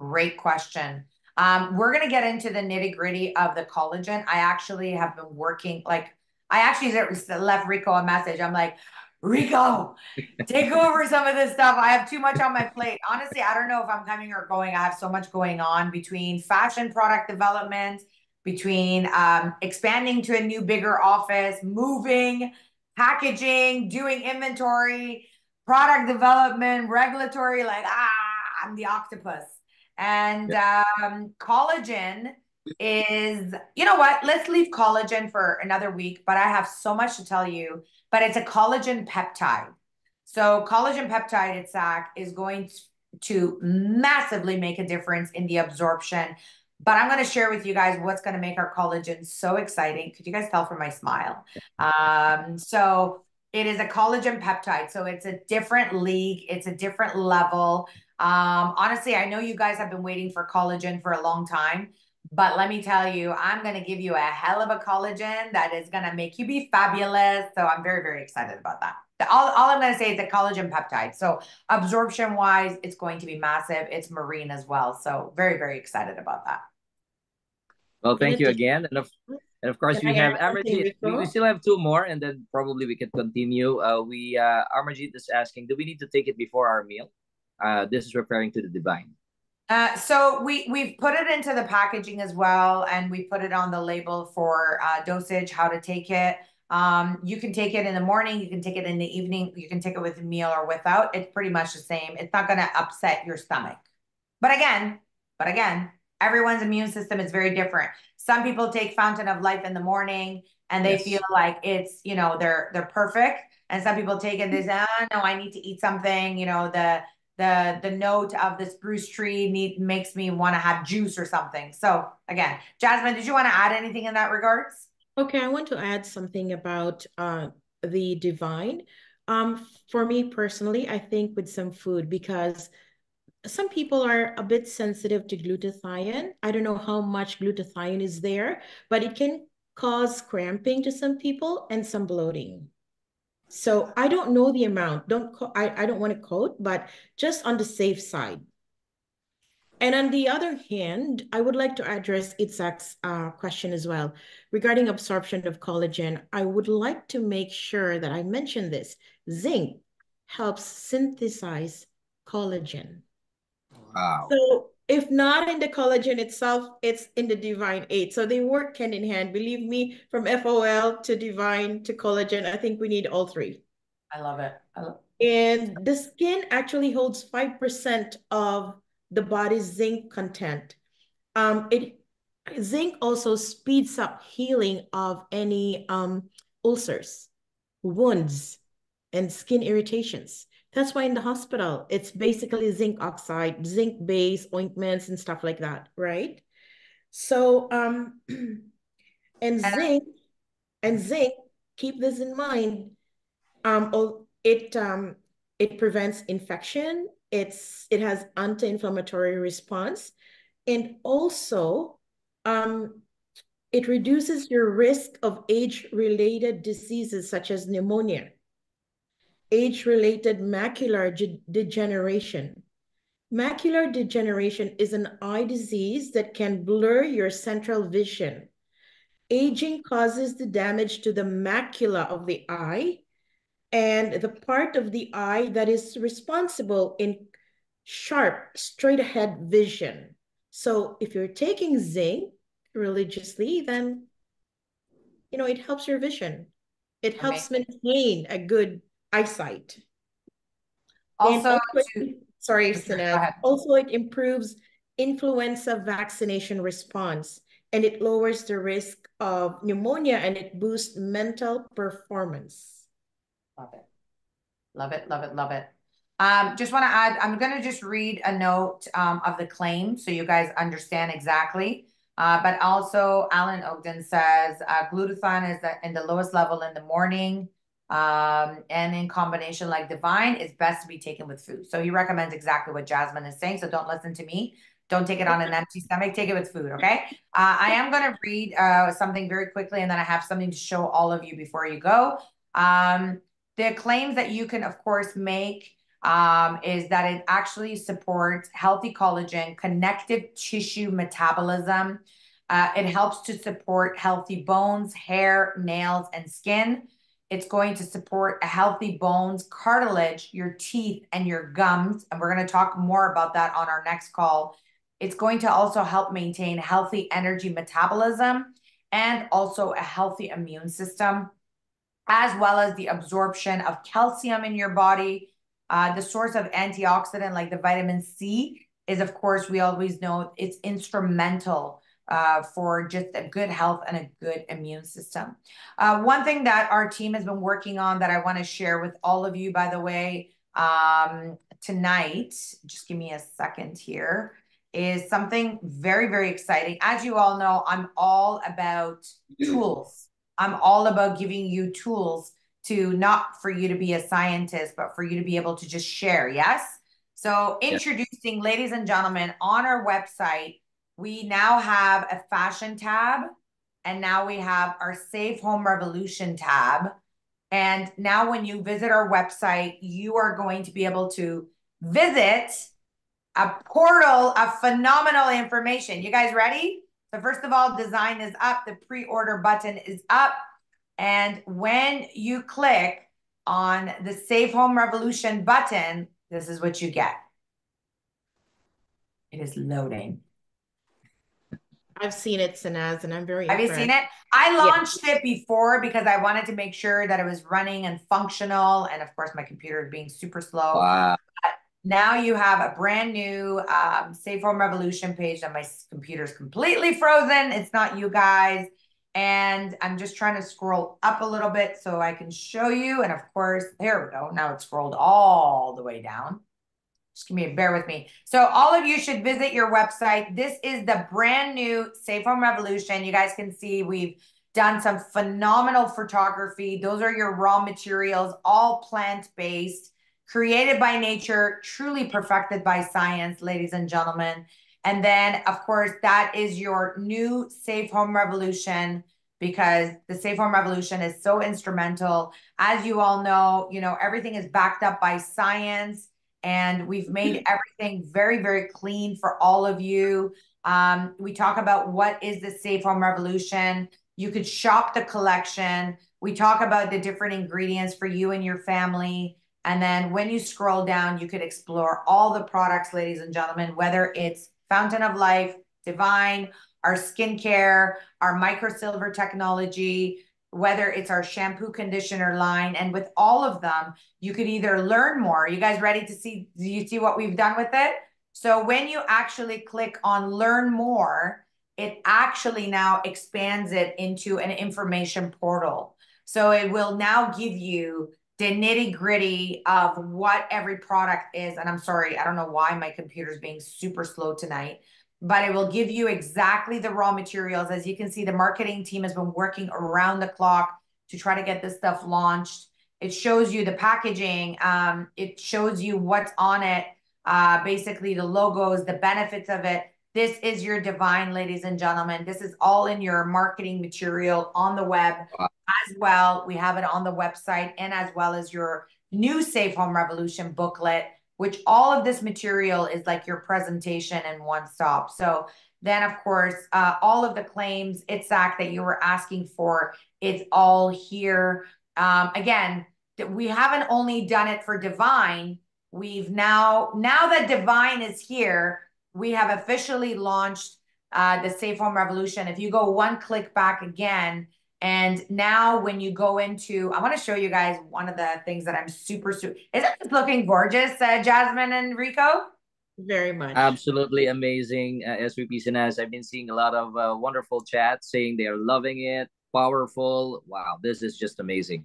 S2: Great question. Um, we're going to get into the nitty gritty of the collagen. I actually have been working, like, I actually left Rico a message. I'm like, Rico, take over some of this stuff. I have too much on my plate. Honestly, I don't know if I'm coming or going. I have so much going on between fashion product development, between um, expanding to a new, bigger office, moving, packaging, doing inventory, product development, regulatory. Like, ah, I'm the octopus. And yeah. um, collagen is, you know what? Let's leave collagen for another week, but I have so much to tell you. But it's a collagen peptide. So, collagen peptide, it's Itzhak, is going to massively make a difference in the absorption. But I'm going to share with you guys what's going to make our collagen so exciting. Could you guys tell from my smile? Um, so, it is a collagen peptide. So, it's a different league, it's a different level. Um, honestly, I know you guys have been waiting for collagen for a long time, but let me tell you, I'm going to give you a hell of a collagen that is going to make you be fabulous. So I'm very, very excited about that. All, all I'm going to say is the collagen peptide. So absorption wise, it's going to be massive. It's marine as well. So very, very excited about that.
S1: Well, thank you again. And of, and of course, we have Amarjit. We, we, still have two more, and then probably we can continue. Uh, we uh, Amarjit is asking, do we need to take it before our meal? Uh, this is referring to the divine.
S2: Uh, so we we've put it into the packaging as well, and we put it on the label for uh, dosage, how to take it. Um, you can take it in the morning, you can take it in the evening, you can take it with a meal or without. It's pretty much the same. It's not going to upset your stomach. But again, but again, everyone's immune system is very different. Some people take Fountain of Life in the morning and they yes. feel like it's you know they're they're perfect, and some people take it. and They say, "Oh no, I need to eat something." You know the the the note of the spruce tree need, makes me want to have juice or something. So again, Jasmine, did you want to add anything in that regards?
S3: Okay, I want to add something about uh, the divine. Um, for me personally, I think with some food because some people are a bit sensitive to glutathione. I don't know how much glutathione is there, but it can cause cramping to some people and some bloating. So I don't know the amount. Don't I, I don't want to quote, but just on the safe side. And on the other hand, I would like to address Itzhak's uh, question as well regarding absorption of collagen. I would like to make sure that I mention this. Zinc helps synthesize collagen.
S1: Wow.
S3: So If not in the collagen itself, it's in the Divine 8. So they work hand in hand. Believe me, from FOL to Divine to collagen, I think we need all three.
S2: I love it. I love
S3: and the skin actually holds 5% of the body's zinc content. Um, it zinc also speeds up healing of any um, ulcers, wounds, and skin irritations. That's why in the hospital, it's basically zinc oxide, zinc base ointments and stuff like that, right? So, um, *clears throat* and zinc, and zinc, keep this in mind. Um, it um, it prevents infection. It's it has anti-inflammatory response, and also um, it reduces your risk of age-related diseases such as pneumonia, age-related macular degeneration. Macular degeneration is an eye disease that can blur your central vision. Aging causes the damage to the macula of the eye and the part of the eye that is responsible in sharp, straight ahead vision. So if you're taking zinc religiously, then you know it helps your vision. It helps maintain a good eyesight.
S2: Also, also to,
S3: sorry, Sanaz. Also, it improves influenza vaccination response and it lowers the risk of pneumonia and it boosts mental performance.
S2: Love it. Love it, love it, love it. Um, just want to add, I'm going to just read a note um, of the claim so you guys understand exactly. Uh, but also, Alan Ogden says uh, glutathione is the, in the lowest level in the morning um, and in combination like divine is best to be taken with food. So he recommends exactly what Jasmine is saying. So don't listen to me. Don't take it on an empty stomach. Take it with food, okay? Uh, I am going to read uh, something very quickly, and then I have something to show all of you before you go. Um, the claims that you can, of course, make um, is that it actually supports healthy collagen, connective tissue metabolism. Uh, it helps to support healthy bones, hair, nails, and skin. It's going to support a healthy bones, cartilage, your teeth, and your gums. And we're going to talk more about that on our next call. It's going to also help maintain healthy energy metabolism and also a healthy immune system, as well as the absorption of calcium in your body uh, the source of antioxidant, like the vitamin C, is of course, we always know it's instrumental uh, for just a good health and a good immune system. Uh, one thing that our team has been working on that I want to share with all of you, by the way, um, tonight, just give me a second here, is something very, very exciting. As you all know, I'm all about tools. I'm all about giving you tools to not for you to be a scientist, but for you to be able to just share. Yes. So, introducing, yes. ladies and gentlemen, on our website, we now have a fashion tab, and now we have our Safe Home Revolution tab. And now, when you visit our website, you are going to be able to visit a portal of phenomenal information. You guys ready? So, first of all, design is up, the pre order button is up. And when you click on the Safe Home Revolution button, this is what you get. It is loading.
S3: I've seen it, Sanaz, and I'm very
S2: Have impressed. you seen it? I launched yeah. it before because I wanted to make sure that it was running and functional. And of course, my computer is being super slow.
S1: Wow.
S2: But now you have a brand new um, Safe Home Revolution page that my computer is completely frozen. It's not you guys. And I'm just trying to scroll up a little bit so I can show you. And of course, there we go. Now it's scrolled all the way down. Give me, bear with me. So all of you should visit your website. This is the brand new Safe Home Revolution. You guys can see we've done some phenomenal photography. Those are your raw materials, all plant-based, created by nature, truly perfected by science, ladies and gentlemen. And then, of course, that is your new Safe Home Revolution because the Safe Home Revolution is so instrumental. As you all know, you know, everything is backed up by science and we've made everything very, very clean for all of you. Um, we talk about what is the Safe Home Revolution. You could shop the collection. We talk about the different ingredients for you and your family. And then when you scroll down, you could explore all the products, ladies and gentlemen, whether it's Fountain of Life, Divine, our skincare, our microsilver technology, whether it's our shampoo conditioner line. And with all of them, you could either learn more. You guys ready to see? Do you see what we've done with it? So when you actually click on learn more, it actually now expands it into an information portal. So it will now give you the nitty gritty of what every product is. And I'm sorry, I don't know why my computer's being super slow tonight, but it will give you exactly the raw materials. As you can see, the marketing team has been working around the clock to try to get this stuff launched. It shows you the packaging. Um, it shows you what's on it, uh, basically the logos, the benefits of it. This is your divine, ladies and gentlemen. This is all in your marketing material on the web as well. We have it on the website and as well as your new Safe Home Revolution booklet which all of this material is like your presentation in one stop. So then, of course, uh, all of the claims, Itzhak that you were asking for, it's all here. Um, again, we haven't only done it for Divine. We've now, now that Divine is here, we have officially launched uh, the Safe Home Revolution. If you go one click back again, and now when you go into, I want to show you guys one of the things that I'm super, super, isn't this looking gorgeous, uh, Jasmine and Rico?
S3: Very much.
S1: Absolutely amazing. Uh, SVP Sanaz, I've been seeing a lot of uh, wonderful chats saying they are loving it, powerful. Wow, this is just amazing.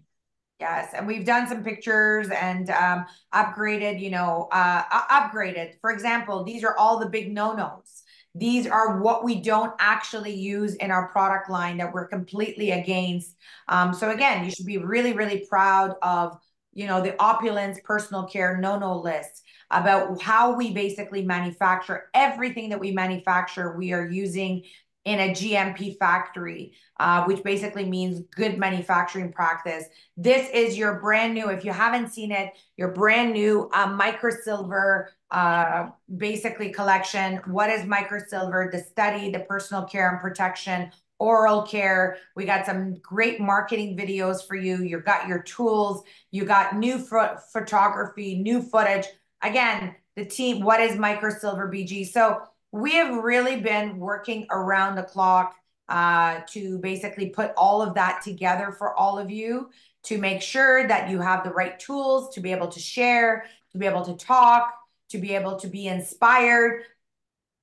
S2: Yes, and we've done some pictures and um, upgraded, you know, uh, upgraded. For example, these are all the big no-nos these are what we don't actually use in our product line that we're completely against. Um, so again, you should be really, really proud of, you know, the opulence personal care no-no list about how we basically manufacture everything that we manufacture. We are using in a GMP factory, uh, which basically means good manufacturing practice. This is your brand new, if you haven't seen it, your brand new uh, microsilver uh, basically collection. What is microsilver? The study, the personal care and protection, oral care. We got some great marketing videos for you. You got your tools. You got new photography, new footage. Again, the team, what is microsilver BG? So we have really been working around the clock uh, to basically put all of that together for all of you to make sure that you have the right tools to be able to share, to be able to talk, to be able to be inspired.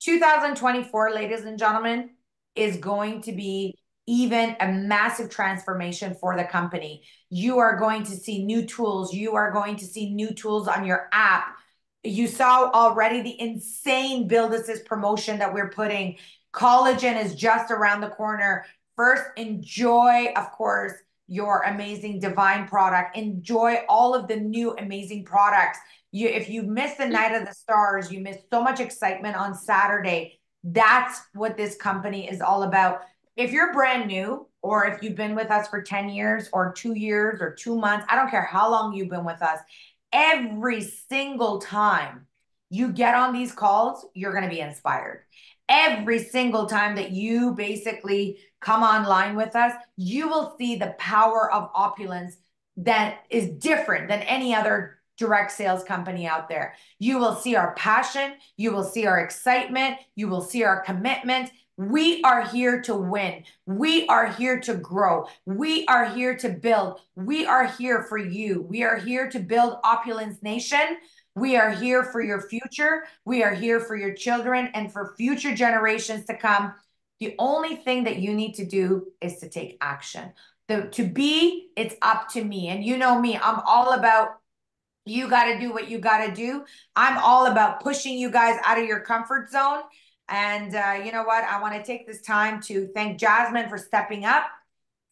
S2: 2024, ladies and gentlemen, is going to be even a massive transformation for the company. You are going to see new tools. You are going to see new tools on your app you saw already the insane build assist promotion that we're putting. Collagen is just around the corner. First, enjoy, of course, your amazing divine product. Enjoy all of the new amazing products. You, if you miss the night of the stars, you miss so much excitement on Saturday. That's what this company is all about. If you're brand new, or if you've been with us for 10 years or two years or two months, I don't care how long you've been with us every single time you get on these calls, you're going to be inspired. Every single time that you basically come online with us, you will see the power of opulence that is different than any other direct sales company out there. You will see our passion, you will see our excitement, you will see our commitment, we are here to win. We are here to grow. We are here to build. We are here for you. We are here to build Opulence Nation. We are here for your future. We are here for your children and for future generations to come. The only thing that you need to do is to take action. The, to be, it's up to me. And you know me, I'm all about you got to do what you got to do. I'm all about pushing you guys out of your comfort zone and uh, you know what? I want to take this time to thank Jasmine for stepping up,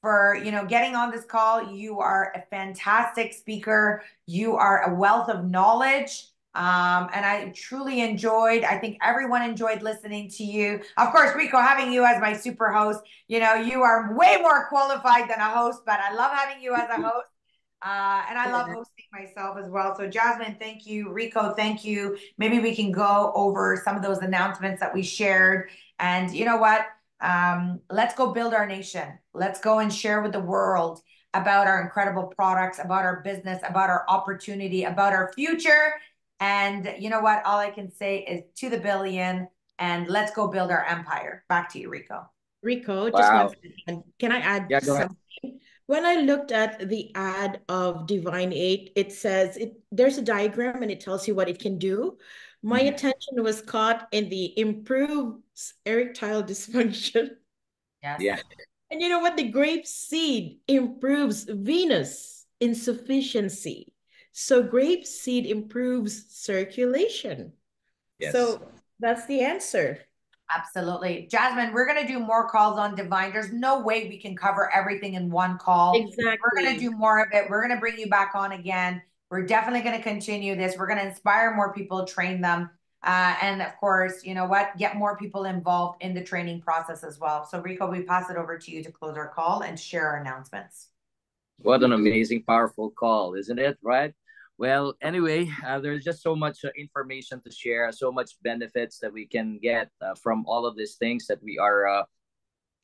S2: for you know getting on this call. You are a fantastic speaker. You are a wealth of knowledge. Um, and I truly enjoyed, I think everyone enjoyed listening to you. Of course, Rico, having you as my super host, you know, you are way more qualified than a host, but I love having you as a host. *laughs* Uh, and I love hosting myself as well. So, Jasmine, thank you. Rico, thank you. Maybe we can go over some of those announcements that we shared. And you know what? Um, let's go build our nation. Let's go and share with the world about our incredible products, about our business, about our opportunity, about our future. And you know what? All I can say is to the billion and let's go build our empire. Back to you, Rico.
S3: Rico, just wow. one Can I add yeah, something? Ahead. When I looked at the ad of Divine Eight, it says it there's a diagram and it tells you what it can do. My mm-hmm. attention was caught in the improves erectile dysfunction.
S2: Yes. Yeah.
S3: And you know what? The grape seed improves venous insufficiency. So grape seed improves circulation. Yes. So that's the answer.
S2: Absolutely. Jasmine, we're going to do more calls on divine. There's no way we can cover everything in one call.
S3: Exactly.
S2: We're going to do more of it. We're going to bring you back on again. We're definitely going to continue this. We're going to inspire more people, train them. Uh, and of course, you know what? Get more people involved in the training process as well. So, Rico, we pass it over to you to close our call and share our announcements.
S1: What an amazing, powerful call, isn't it? Right? Well, anyway, uh, there's just so much uh, information to share, so much benefits that we can get uh, from all of these things that we are uh,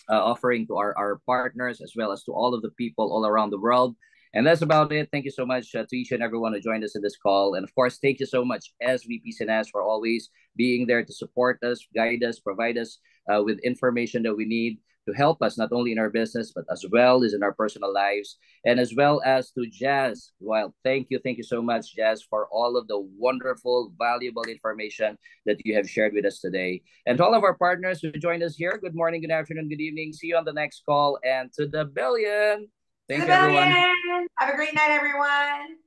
S1: uh, offering to our, our partners as well as to all of the people all around the world. And that's about it. Thank you so much to each and everyone who joined us in this call. And of course, thank you so much, SVP Sanaz, for always being there to support us, guide us, provide us with information that we need to help us not only in our business but as well as in our personal lives and as well as to Jazz. Well, thank you, thank you so much, Jazz, for all of the wonderful, valuable information that you have shared with us today. And to all of our partners who joined us here, good morning, good afternoon, good evening. See you on the next call and to the billion. Thank you, everyone.
S2: Have a great night, everyone.